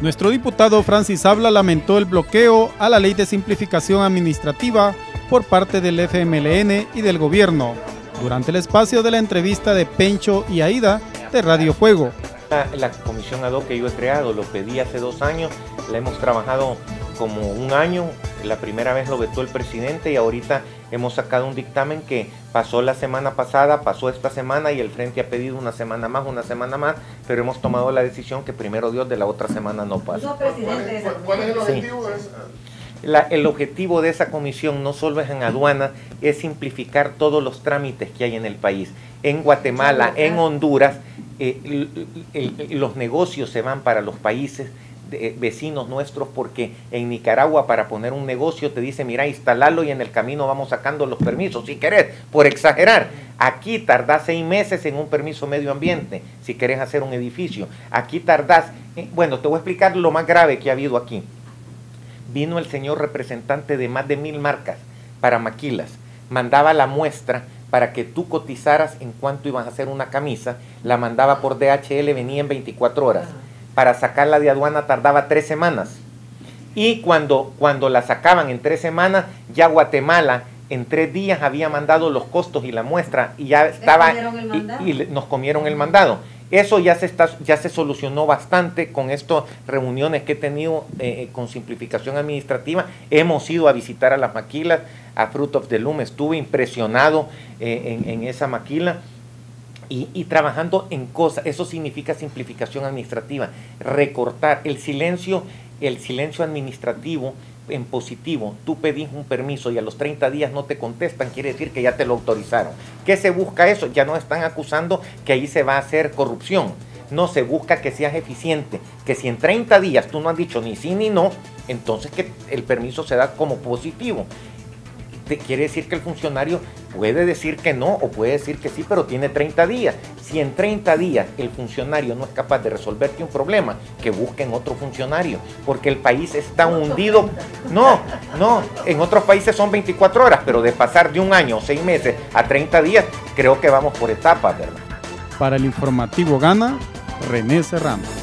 Nuestro diputado Francis Habla lamentó el bloqueo a la ley de simplificación administrativa por parte del FMLN y del gobierno durante el espacio de la entrevista de Pencho y Aida de Radio Fuego. La, comisión ad hoc que yo he creado, lo pedí hace dos años, la hemos trabajado como un año, la primera vez lo vetó el presidente y ahorita hemos sacado un dictamen que pasó la semana pasada, pasó esta semana y el Frente ha pedido una semana más, una semana más, pero hemos tomado la decisión que primero Dios de la otra semana no pasa. ¿Cuál es el objetivo? el objetivo de esa comisión no solo es en aduana, es simplificar todos los trámites que hay en el país. En Guatemala, en Honduras, eh, los negocios se van para los países eh, vecinos nuestros porque en Nicaragua para poner un negocio te dice, mira, instalalo y en el camino vamos sacando los permisos, si querés, por exagerar. Aquí tardás seis meses en un permiso medio ambiente, si querés hacer un edificio. Aquí tardás, eh, bueno, te voy a explicar lo más grave que ha habido aquí. Vino el señor representante de más de mil marcas para maquilas, mandaba la muestra para que tú cotizaras en cuánto ibas a hacer una camisa, la mandaba por DHL, venía en 24 horas para sacarla de aduana tardaba tres semanas. Y cuando, cuando la sacaban en tres semanas, ya Guatemala en tres días había mandado los costos y la muestra y ya estaba y, nos comieron el mandado. Eso ya se, está, ya se solucionó bastante con estas reuniones que he tenido eh, eh, con simplificación administrativa. Hemos ido a visitar a las maquilas, a Fruit of the Loom. Estuve impresionado eh, en, en esa maquila y, trabajando en cosas. Eso significa simplificación administrativa, recortar el silencio, el silencio administrativo en positivo. Tú pedís un permiso y a los 30 días no te contestan, quiere decir que ya te lo autorizaron. ¿Qué se busca eso? Ya no están acusando que ahí se va a hacer corrupción. No, se busca que seas eficiente, que si en 30 días tú no has dicho ni sí ni no, entonces que el permiso se da como positivo quiere decir que el funcionario puede decir que no o puede decir que sí, pero tiene 30 días. Si en 30 días el funcionario no es capaz de resolverte un problema, que busquen otro funcionario, porque el país está hundido. No, no, en otros países son 24 horas, pero de pasar de un año o seis meses a 30 días, creo que vamos por etapas, ¿verdad? Para el informativo Gana, René Serrano.